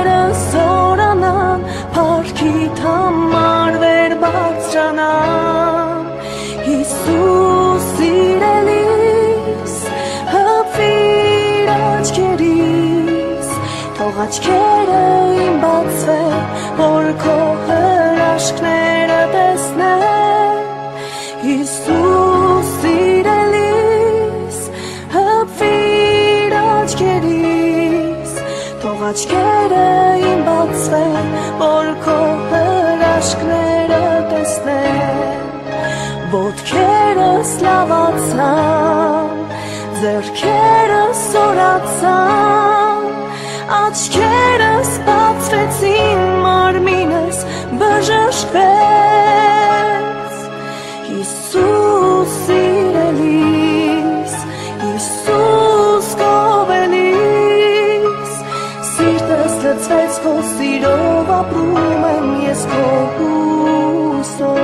ձերքերս զորանան փառքիդ համար վեր բարձրանան Հիսուս սիրելիս հապվիր աչքերիս թող աչքերը իմ բացվեն որ քո թող աչքերը իմ բացվեն որ քո հրաշքները տեսնեն Ոտքերս լավացան, ձեռքերս սորացան, աչքերս բացվեցին, մարմինս բժշկվեց։ Հիսուս սիրելիս, սիրտս լծվեց քո սիրով ապրում եմ ես քո հուսով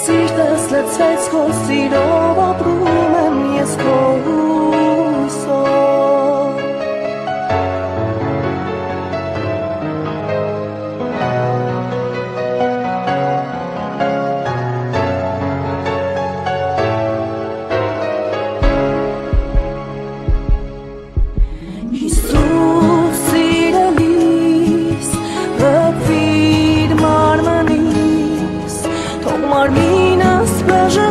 Սիրտս լծվեց քո սիրով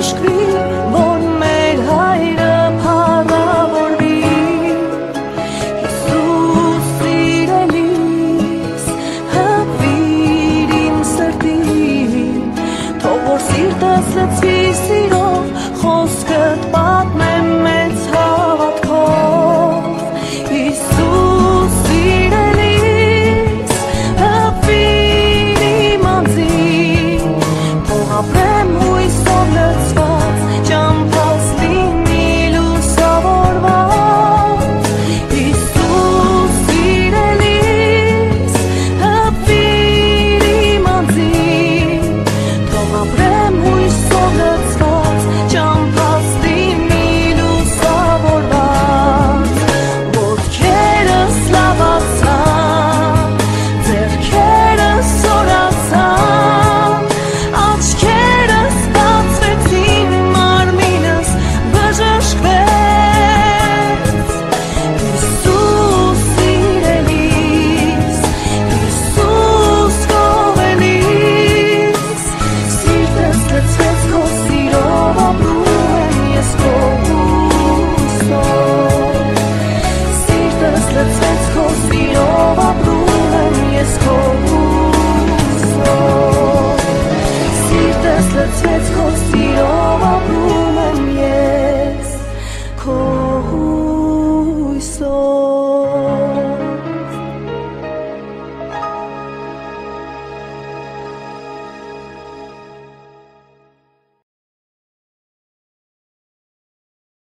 բժշկվի որ մեր հայրը փառավորվի Հիսուս սիրելիս հպվիր իմ սրտին թող որ սիրտս լծվի սիրով խոսքդ պատմեմ